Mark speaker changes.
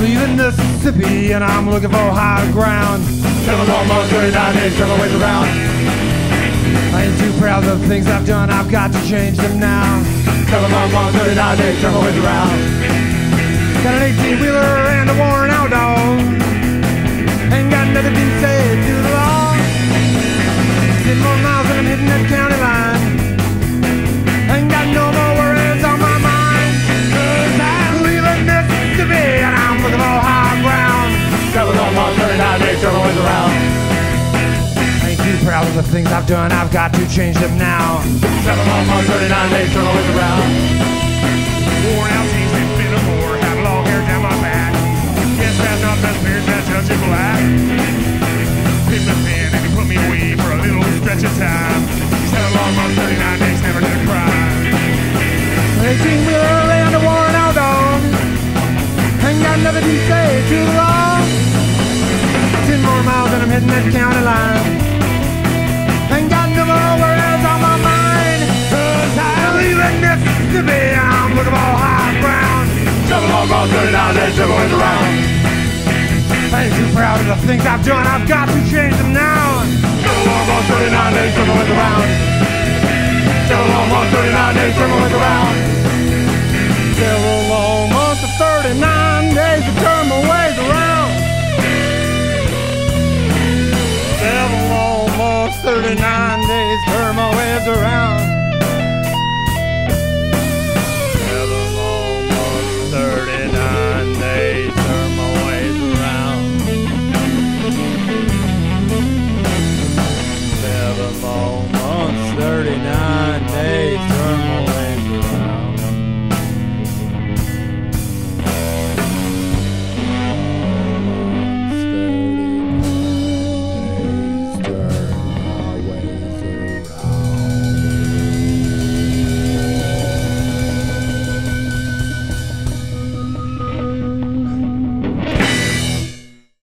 Speaker 1: Mississippi, and I'm looking for higher ground.
Speaker 2: Long months, 39 days, seven ways around.
Speaker 1: I ain't too proud of the things I've done, I've got to change them now.
Speaker 2: Long months, 39 days, seven ways around.
Speaker 1: Got an 18 wheeler the things I've done, I've got to change them now.
Speaker 2: Seven long months, 39 days, seven ways around.
Speaker 1: Worn out jeans and fit a more, have long hair down my back. Guess that's not the beard that touches black. Pick the pen and he put me away for a little stretch of time. Seven long months, 39 days, never gonna cry. 18 wheeler and a worn out dog. Ain't got nothing to say to the law. Ten more miles and I'm hitting that county with them all high ground. Jumping all around, turning jumping around. I'm too proud of the things I've done. I've
Speaker 2: got to change them now. Jumping all around,
Speaker 1: turning down, then jumping around. Seven long months, 39 days, turn my ways around.
Speaker 2: Several long months of 39 days to turn my ways around. Several long months, 39 days, turn my ways around.